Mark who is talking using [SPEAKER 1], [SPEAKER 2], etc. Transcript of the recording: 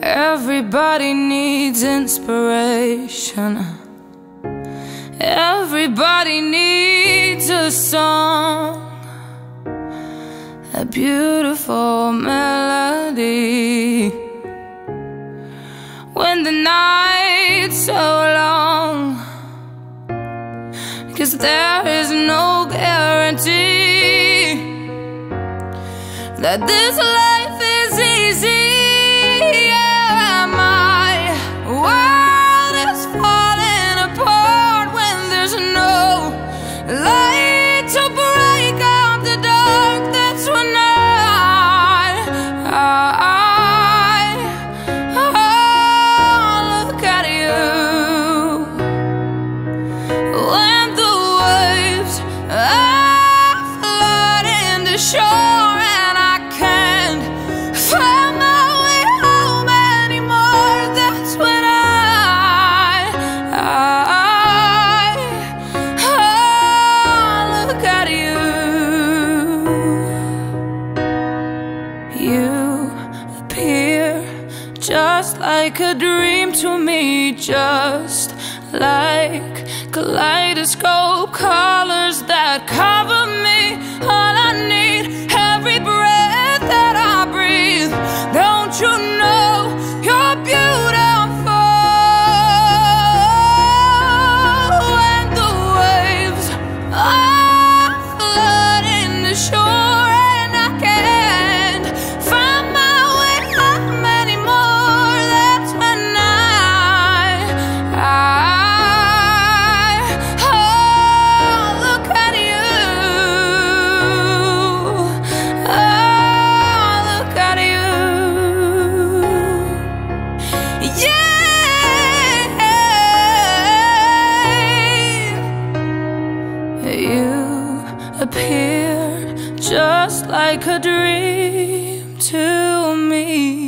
[SPEAKER 1] Everybody needs inspiration. Everybody needs a song, a beautiful melody. When the night's so long, cause there is no guarantee that this life is easy. Yeah, appear just like a dream to me, just like kaleidoscope colors Yeah. You appeared just like a dream to me.